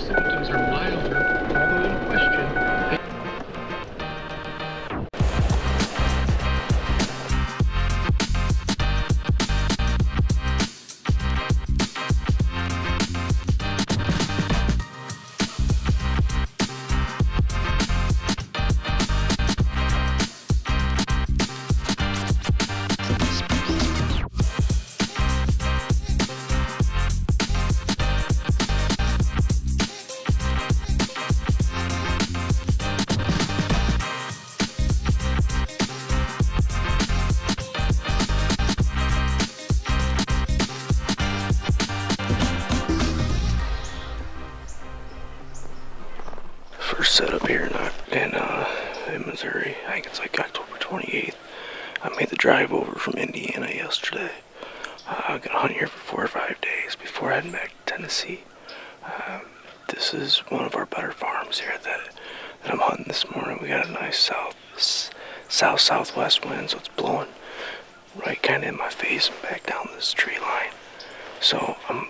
symptoms are milder, Gonna here for four or five days before heading back to Tennessee. Um, this is one of our better farms here that, that I'm hunting this morning. We got a nice south south southwest wind, so it's blowing right kind of in my face and back down this tree line. So I'm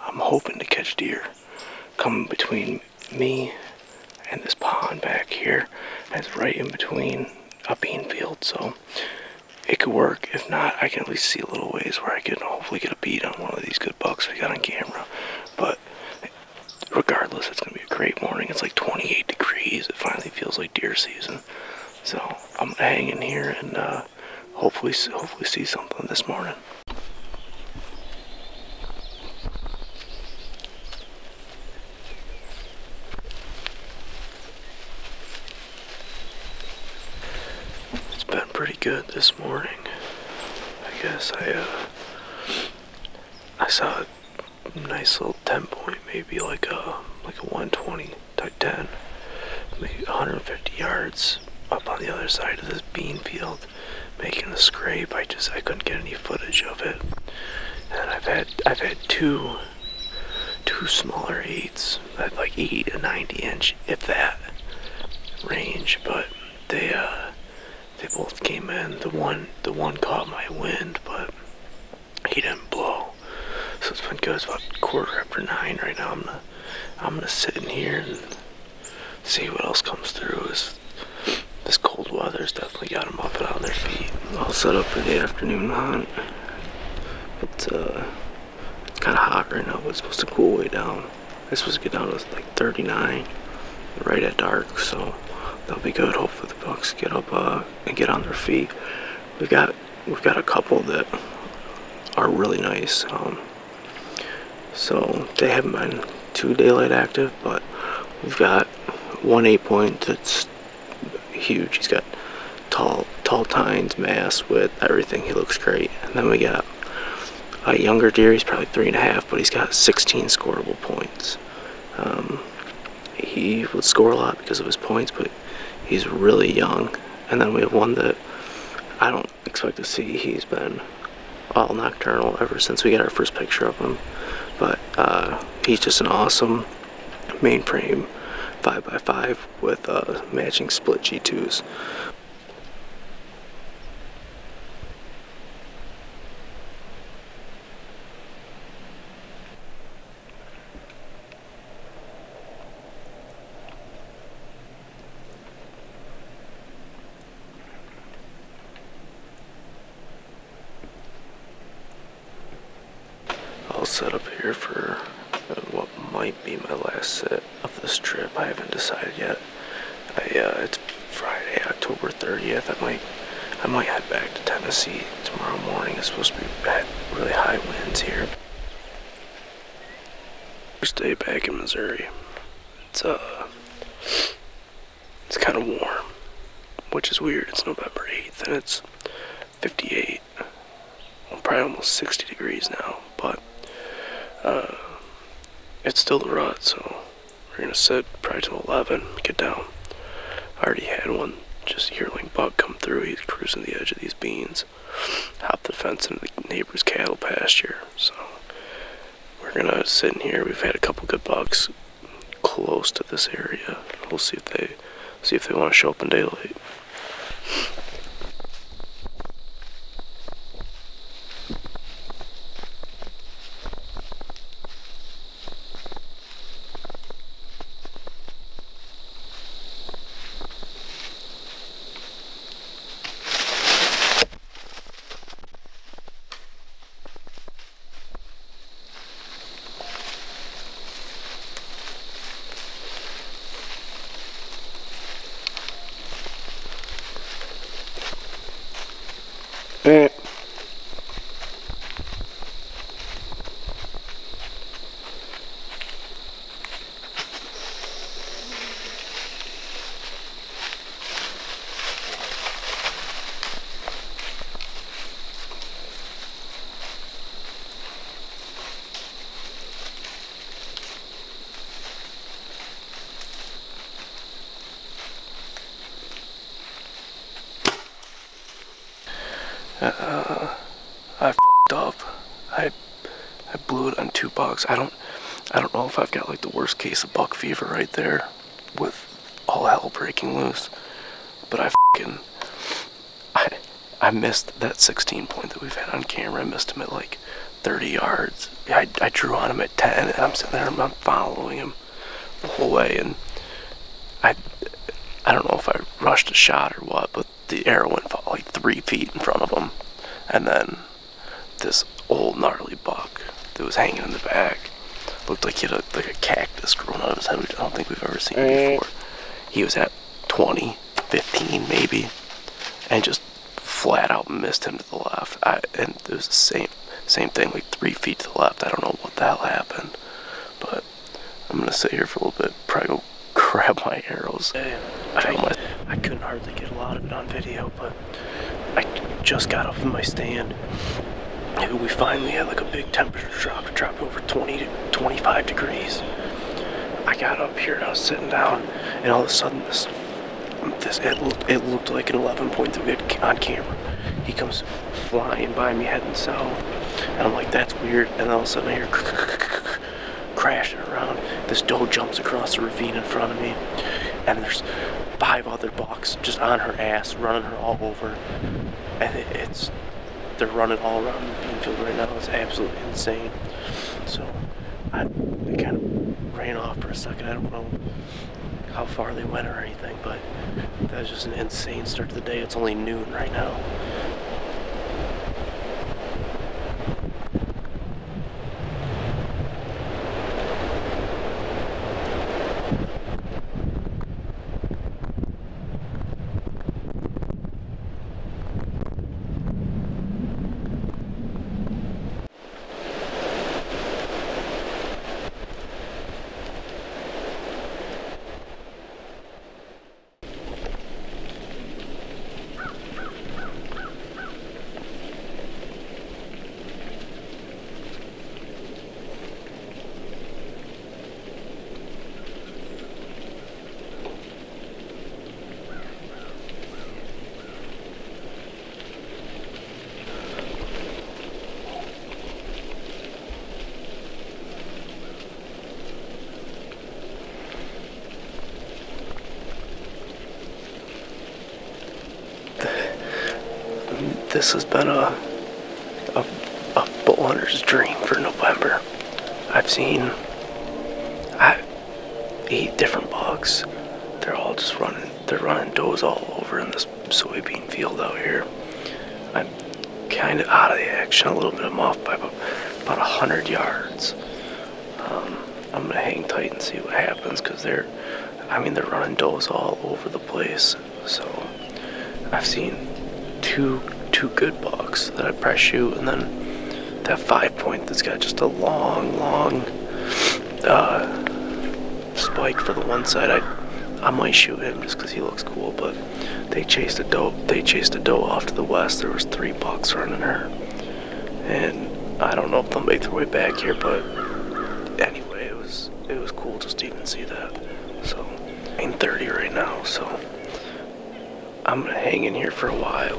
I'm hoping to catch deer coming between me and this pond back here. That's right in between a bean field, so it could work. If not, I can at least see a little ways where I can hopefully get a beat on one of these good bucks we got on camera. But regardless, it's gonna be a great morning. It's like 28 degrees. It finally feels like deer season. So I'm gonna hang in here and uh, hopefully, hopefully see something this morning. It's been pretty good this morning. I guess I uh, I saw a nice little 10 point, maybe like a like a 120 type 10, maybe 150 yards up on the other side of this bean field, making a scrape. I just I couldn't get any footage of it, and I've had I've had two two smaller eights like 80 to 90 inch, if that range, but they uh they both came in. The one the one caught my wind, but he didn't blow. So it's been good. It's about quarter after nine right now. I'm gonna I'm gonna sit in here and see what else comes through. This this cold weather's definitely got them up and on their feet. All set up for the afternoon hunt. It's uh it's kind of hot right now, but it's supposed to cool way down. It's supposed to get down to like 39 right at dark, so that'll be good. Hopefully get up uh, and get on their feet. We've got we've got a couple that are really nice. Um, so they haven't been too daylight active, but we've got one eight point that's huge. He's got tall tall tines, mass, width, everything. He looks great. And then we got a younger deer. He's probably three and a half, but he's got 16 scoreable points. Um, he would score a lot because of his points, but he's really young. And then we have one that I don't expect to see. He's been all nocturnal ever since we got our first picture of him. But uh, he's just an awesome mainframe 5x5 with uh, matching split G2s. Set up here for uh, what might be my last set of this trip. I haven't decided yet. I, uh, it's Friday, October 30th. I might, I might head back to Tennessee tomorrow morning. It's supposed to be bad, really high winds here. First day back in Missouri. It's uh, it's kind of warm, which is weird. It's November 8th and it's 58. Well, probably almost 60 degrees now, uh, it's still the rut, so we're gonna sit probably till 11, get down. I already had one just yearling buck come through. He's cruising the edge of these beans, hop the fence into the neighbor's cattle pasture. So we're gonna sit in here. We've had a couple good bucks close to this area. We'll see if they see if they want to show up in daylight. Eh. Uh, I fucked up. I I blew it on two bucks. I don't I don't know if I've got like the worst case of buck fever right there with all hell breaking loose. But I fucking I I missed that 16 point that we've had on camera. I missed him at like 30 yards. I, I drew on him at 10 and I'm sitting there and I'm following him the whole way and I I don't know if I rushed a shot or what, but the arrow went like three feet in front of him, and then this old gnarly buck that was hanging in the back looked like he had a, like a cactus growing out of his head. which I don't think we've ever seen before. He was at 20, 15 maybe, and just flat out missed him to the left. I, and it was the same same thing, like three feet to the left. I don't know what the hell happened, but I'm gonna sit here for a little bit, probably go grab my arrows. I, I couldn't hardly get a lot of it on video, but I just got up from my stand. And we finally had like a big temperature drop. It dropped over 20 to 25 degrees. I got up here and I was sitting down, and all of a sudden this, this it looked, it looked like an 11 point that we had on camera. He comes flying by me heading south, and I'm like, that's weird. And then all of a sudden I hear crashing around. This doe jumps across the ravine in front of me, and there's five other bucks just on her ass, running her all over. And it, it's they're running all around the bean field right now. It's absolutely insane. So I, I kind of ran off for a second. I don't know how far they went or anything, but that was just an insane start to the day. It's only noon right now. This has been a, a, a bow hunter's dream for November. I've seen I, eight different bucks. They're all just running. They're running does all over in this soybean field out here. I'm kind of out of the action a little bit. I'm off by about, about a hundred yards. Um, I'm gonna hang tight and see what happens because they're, I mean, they're running does all over the place. So I've seen two two good bucks that I press shoot, and then that five point that's got just a long, long uh, spike for the one side. I I might shoot him just because he looks cool, but they chased a doe. They chased a doe off to the west. There was three bucks running her, and I don't know if they'll make their way back here, but anyway, it was it was cool just to even see that. So, I'm 30 right now, so I'm gonna hang in here for a while